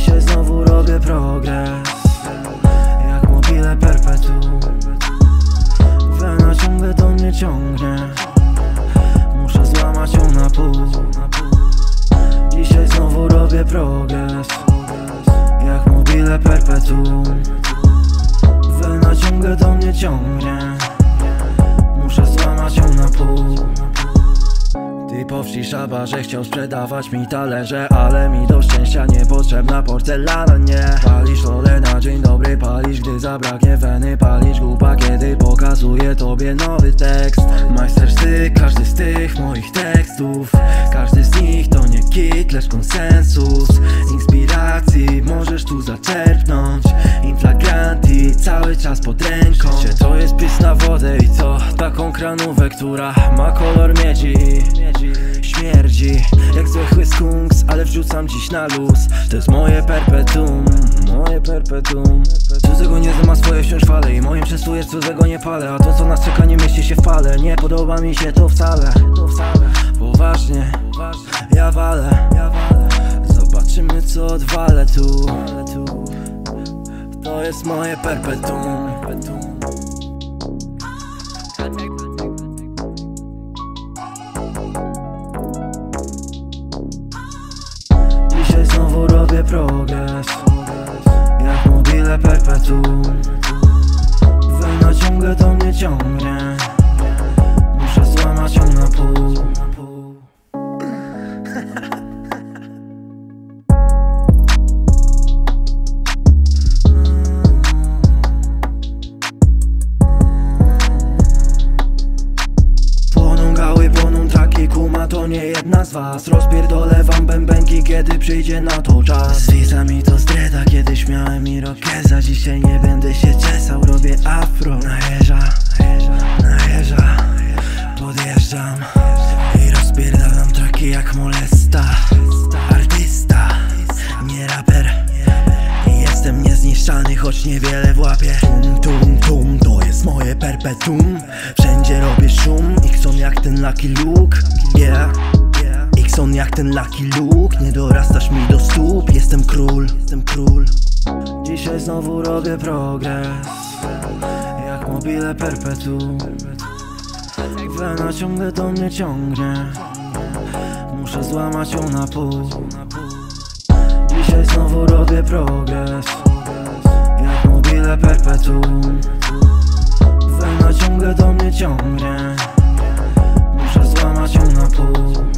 Dzisiaj znowu robię progres. Jak mobile perpetuum. Wena ciągle do mnie ciągnie. Muszę złamać ją na pół. Dzisiaj znowu robię progres. Jak mobile perpetuum. Wena ciągle do mnie ciągnie. Muszę złamać ją na pół. Typowski szaba, że chciał sprzedawać mi talerze Ale mi do szczęścia niepotrzebna porcelana, nie. Palisz wolę na dzień dobry, palisz gdy zabraknie weny Palisz głupa, kiedy pokazuję tobie nowy tekst. Majster styk, każdy z tych moich tekstów Każdy z nich to nie kit, lecz konsensus. Inspiracji możesz tu zaczerpnąć Inflagranti, cały czas pod ręką. Życie to jest pis na wodę i kranówę, która ma kolor miedzi. Śmierdzi jak zwykły skunks, ale wrzucam dziś na luz. To jest moje perpetuum, moje perpetuum. Cudzego nie ma swoje wciąż fale I moim częstujesz cudzego nie palę. A to co nas czeka nie mieści się w pale Nie podoba mi się to wcale. Poważnie, ja walę. Zobaczymy co odwalę tu. To jest moje perpetuum progres. Jak mobile perpetuum Wena ciągle do mnie ciągnie. Muszę złamać ją na pół jedna z was bębenki, kiedy przyjdzie na to czas. Zwisa mi to streda, kiedyś miałem irokeza Dzisiaj nie będę się czesał, robię afro. Najeża, najeża, podjeżdżam I rozpierdalam traki jak molesta. Artysta, nie raper. Jestem niezniszczalny, choć niewiele włapię. Tum, tum, tum, to jest moje perpetuum. Wszędzie robię szum, Xon jak ten Lucky Luke. Yeah, Jak ten Lucky Luke Nie dorastasz mi do stóp, jestem król, jestem król. Dzisiaj znowu robię progres Jak mobile perpetuum. Wena ciągle do mnie ciągnie Muszę złamać ją na pół. Dzisiaj znowu robię progres Jak mobile perpetuum. Wena ciągle do mnie ciągnie Muszę złamać ją na pół